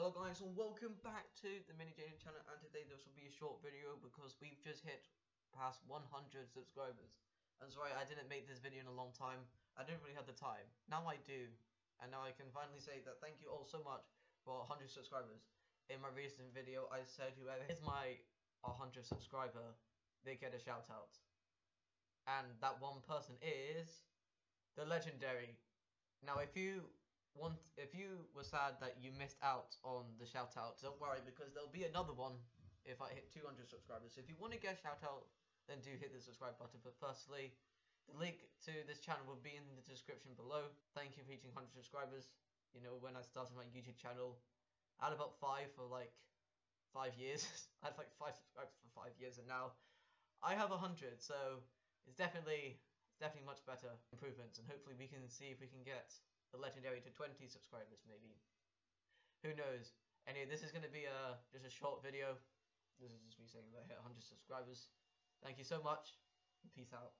Hello guys and welcome back to the Mini Danger channel and today this will be a short video because we've just hit past 100 subscribers. I'm sorry I didn't make this video in a long time, I didn't really have the time. Now I do and now I can finally say that thank you all so much for 100 subscribers. In my recent video I said whoever hits my 100 subscriber they get a shout out. And that one person is the legendary. Now if you want if you were sad that you missed out on the shout out, don't worry because there'll be another one if I hit 200 subscribers. So if you want to get a shout out, then do hit the subscribe button. But firstly, the link to this channel will be in the description below. Thank you for reaching 100 subscribers. You know, when I started my YouTube channel, I had about five for like five years. I had like five subscribers for five years, and now I have 100. So it's definitely it's definitely much better improvements, and hopefully we can see if we can get the legendary to 20 subscribers maybe. Who knows? Anyway, this is going to be a just a short video. This is just me saying that I hit 100 subscribers. Thank you so much. Peace out.